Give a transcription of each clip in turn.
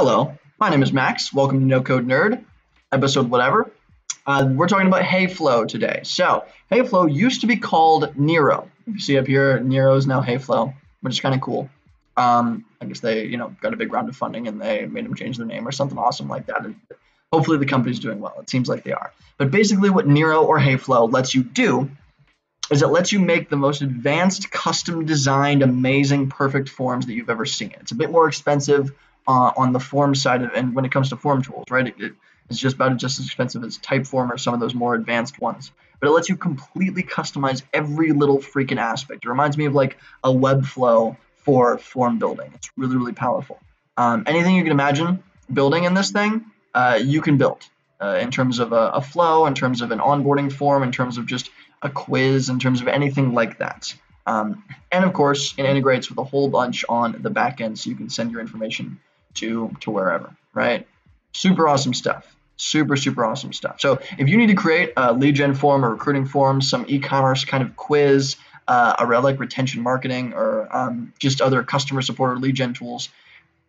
Hello, my name is Max. Welcome to No Code Nerd, episode whatever. Uh, we're talking about Heyflow today. So, Heyflow used to be called Niro. If you see up here, Niro is now Heyflow, which is kind of cool. Um, I guess they, you know, got a big round of funding and they made them change their name or something awesome like that. And hopefully the company's doing well. It seems like they are. But basically, what Niro or Heyflow lets you do is it lets you make the most advanced, custom designed, amazing, perfect forms that you've ever seen. It's a bit more expensive uh, on the form side of, and when it comes to form tools, right? It, it, it's just about just as expensive as Typeform or some of those more advanced ones. But it lets you completely customize every little freaking aspect. It reminds me of like a Webflow for form building. It's really, really powerful. Um, anything you can imagine building in this thing, uh, you can build uh, in terms of a, a, flow, in terms of an onboarding form, in terms of just a quiz, in terms of anything like that. Um, and of course, it integrates with a whole bunch on the back end so you can send your information to, to wherever, right? Super awesome stuff. Super, super awesome stuff. So if you need to create a lead gen form or recruiting form, some e-commerce kind of quiz, uh, a relic retention marketing, or um, just other customer support or lead gen tools,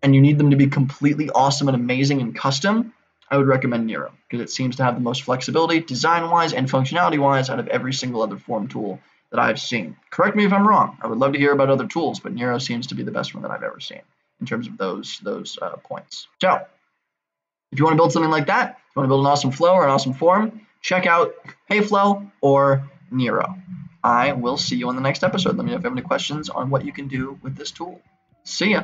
and you need them to be completely awesome and amazing and custom, I would recommend Niro because it seems to have the most flexibility design-wise and functionality-wise out of every single other form tool that I've seen. Correct me if I'm wrong. I would love to hear about other tools, but Niro seems to be the best one that I've ever seen in terms of those those uh, points. So, if you want to build something like that, if you want to build an awesome flow or an awesome form, check out Heyflow or Niro. I will see you on the next episode. Let me know if you have any questions on what you can do with this tool. See ya.